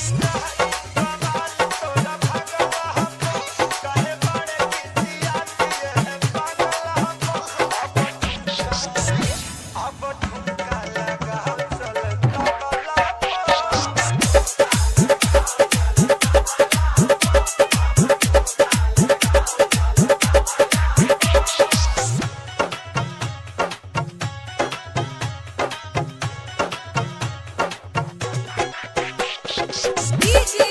Stop. DJ